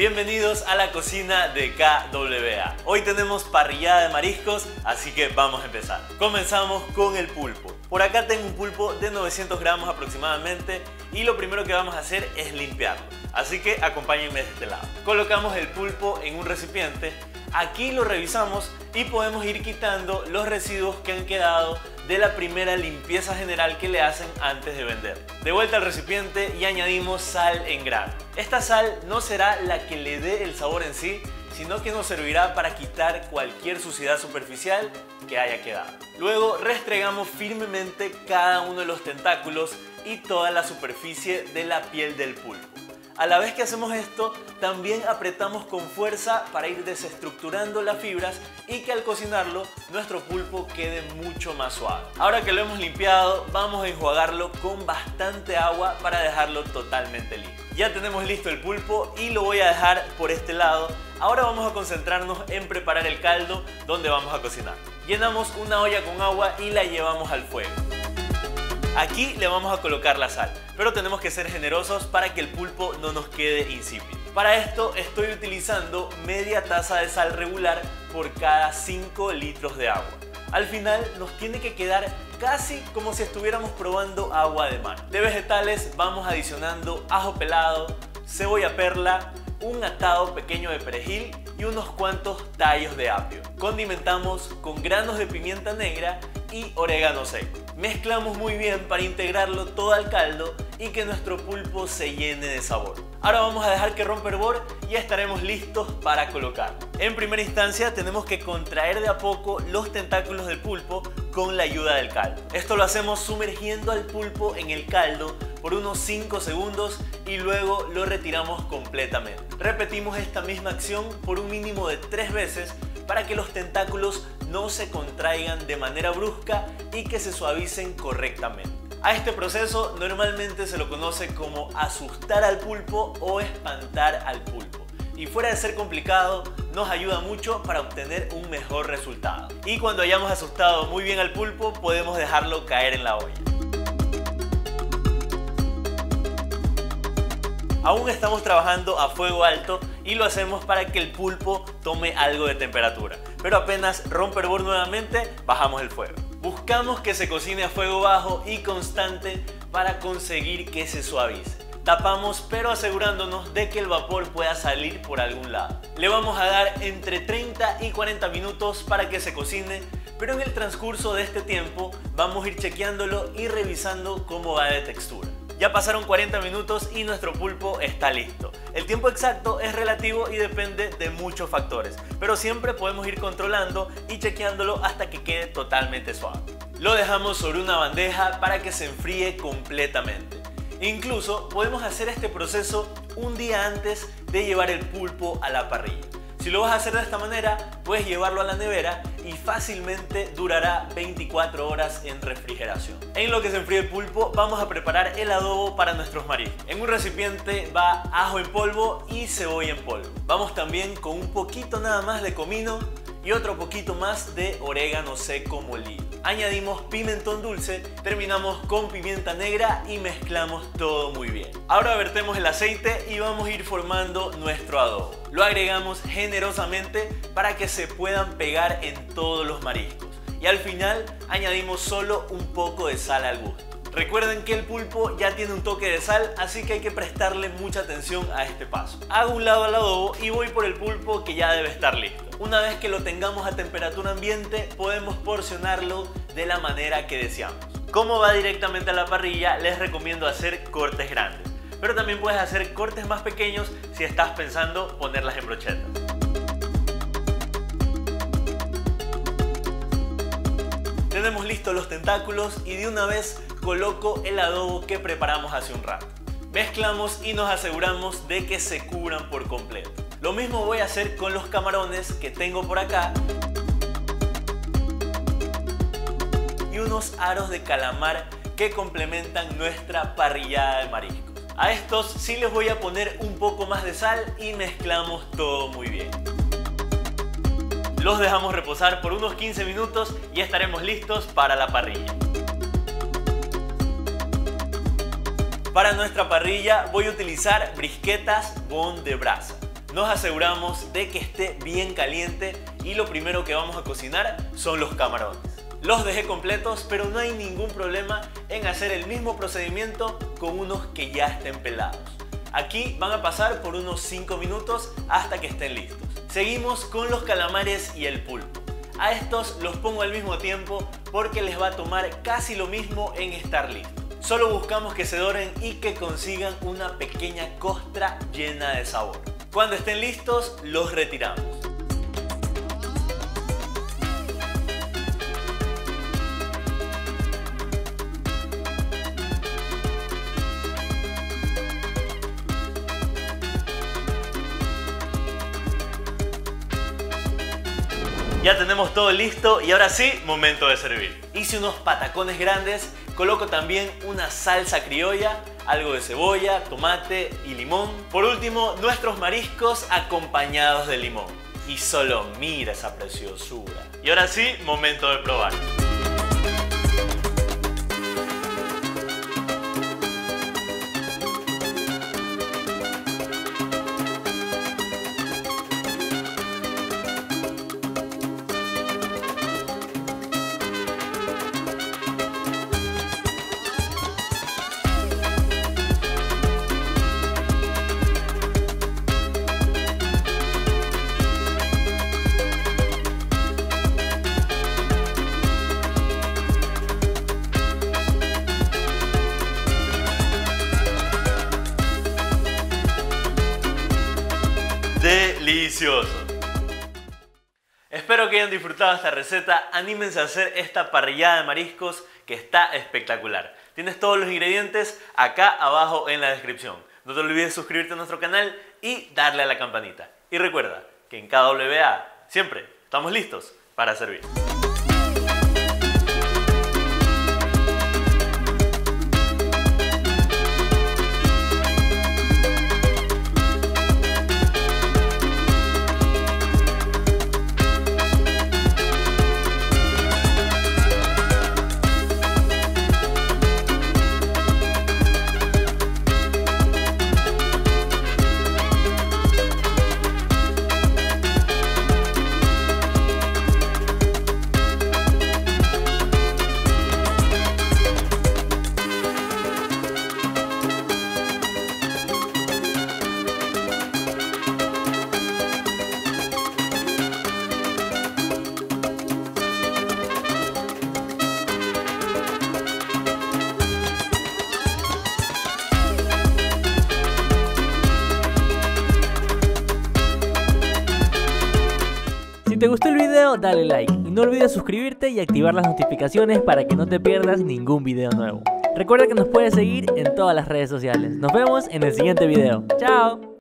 Bienvenidos a la cocina de KWA. Hoy tenemos parrillada de mariscos, así que vamos a empezar. Comenzamos con el pulpo. Por acá tengo un pulpo de 900 gramos aproximadamente y lo primero que vamos a hacer es limpiarlo. Así que acompáñenme de este lado. Colocamos el pulpo en un recipiente. Aquí lo revisamos y podemos ir quitando los residuos que han quedado de la primera limpieza general que le hacen antes de vender. De vuelta al recipiente y añadimos sal en grano. Esta sal no será la que le dé el sabor en sí, sino que nos servirá para quitar cualquier suciedad superficial que haya quedado. Luego restregamos firmemente cada uno de los tentáculos y toda la superficie de la piel del pulpo. A la vez que hacemos esto, también apretamos con fuerza para ir desestructurando las fibras y que al cocinarlo nuestro pulpo quede mucho más suave. Ahora que lo hemos limpiado, vamos a enjuagarlo con bastante agua para dejarlo totalmente listo. Ya tenemos listo el pulpo y lo voy a dejar por este lado. Ahora vamos a concentrarnos en preparar el caldo donde vamos a cocinar. Llenamos una olla con agua y la llevamos al fuego. Aquí le vamos a colocar la sal, pero tenemos que ser generosos para que el pulpo no nos quede insípido. Para esto estoy utilizando media taza de sal regular por cada 5 litros de agua. Al final nos tiene que quedar casi como si estuviéramos probando agua de mar. De vegetales vamos adicionando ajo pelado, cebolla perla, un atado pequeño de perejil y unos cuantos tallos de apio. Condimentamos con granos de pimienta negra y orégano seco. Mezclamos muy bien para integrarlo todo al caldo y que nuestro pulpo se llene de sabor. Ahora vamos a dejar que rompa hervor y estaremos listos para colocar. En primera instancia tenemos que contraer de a poco los tentáculos del pulpo con la ayuda del caldo. Esto lo hacemos sumergiendo al pulpo en el caldo por unos 5 segundos y luego lo retiramos completamente. Repetimos esta misma acción por un mínimo de 3 veces para que los tentáculos no se contraigan de manera brusca y que se suavicen correctamente. A este proceso normalmente se lo conoce como asustar al pulpo o espantar al pulpo. Y fuera de ser complicado, nos ayuda mucho para obtener un mejor resultado. Y cuando hayamos asustado muy bien al pulpo, podemos dejarlo caer en la olla. Aún estamos trabajando a fuego alto y lo hacemos para que el pulpo tome algo de temperatura. Pero apenas rompe hervor nuevamente, bajamos el fuego. Buscamos que se cocine a fuego bajo y constante para conseguir que se suavice. Tapamos pero asegurándonos de que el vapor pueda salir por algún lado. Le vamos a dar entre 30 y 40 minutos para que se cocine, pero en el transcurso de este tiempo vamos a ir chequeándolo y revisando cómo va de textura. Ya pasaron 40 minutos y nuestro pulpo está listo. El tiempo exacto es relativo y depende de muchos factores, pero siempre podemos ir controlando y chequeándolo hasta que quede totalmente suave. Lo dejamos sobre una bandeja para que se enfríe completamente. Incluso podemos hacer este proceso un día antes de llevar el pulpo a la parrilla. Si lo vas a hacer de esta manera, puedes llevarlo a la nevera y fácilmente durará 24 horas en refrigeración. En lo que se enfríe el pulpo, vamos a preparar el adobo para nuestros mariscos. En un recipiente va ajo en polvo y cebolla en polvo. Vamos también con un poquito nada más de comino y otro poquito más de orégano seco molido. Añadimos pimentón dulce, terminamos con pimienta negra y mezclamos todo muy bien. Ahora vertemos el aceite y vamos a ir formando nuestro adobo. Lo agregamos generosamente para que se puedan pegar en todos los mariscos. Y al final añadimos solo un poco de sal al gusto. Recuerden que el pulpo ya tiene un toque de sal, así que hay que prestarle mucha atención a este paso. Hago un lado al adobo y voy por el pulpo que ya debe estar listo. Una vez que lo tengamos a temperatura ambiente, podemos porcionarlo de la manera que deseamos. Como va directamente a la parrilla, les recomiendo hacer cortes grandes. Pero también puedes hacer cortes más pequeños si estás pensando ponerlas en brochetas. Tenemos listos los tentáculos y de una vez coloco el adobo que preparamos hace un rato. Mezclamos y nos aseguramos de que se cubran por completo. Lo mismo voy a hacer con los camarones que tengo por acá y unos aros de calamar que complementan nuestra parrillada de mariscos. A estos sí les voy a poner un poco más de sal y mezclamos todo muy bien. Los dejamos reposar por unos 15 minutos y estaremos listos para la parrilla. Para nuestra parrilla voy a utilizar brisquetas Bon de brasa. Nos aseguramos de que esté bien caliente y lo primero que vamos a cocinar son los camarones. Los dejé completos, pero no hay ningún problema en hacer el mismo procedimiento con unos que ya estén pelados. Aquí van a pasar por unos 5 minutos hasta que estén listos. Seguimos con los calamares y el pulpo. A estos los pongo al mismo tiempo porque les va a tomar casi lo mismo en estar listos. Solo buscamos que se doren y que consigan una pequeña costra llena de sabor. Cuando estén listos, los retiramos. Ya tenemos todo listo y ahora sí, momento de servir. Hice unos patacones grandes, coloco también una salsa criolla, algo de cebolla, tomate y limón. Por último, nuestros mariscos acompañados de limón. Y solo mira esa preciosura. Y ahora sí, momento de probar. Delicioso. Espero que hayan disfrutado esta receta. Anímense a hacer esta parrillada de mariscos que está espectacular. Tienes todos los ingredientes acá abajo en la descripción. No te olvides suscribirte a nuestro canal y darle a la campanita. Y recuerda que en KWA siempre estamos listos para servir. Te gustó el video, dale like y no olvides suscribirte y activar las notificaciones para que no te pierdas ningún video nuevo. Recuerda que nos puedes seguir en todas las redes sociales. Nos vemos en el siguiente video. ¡Chao!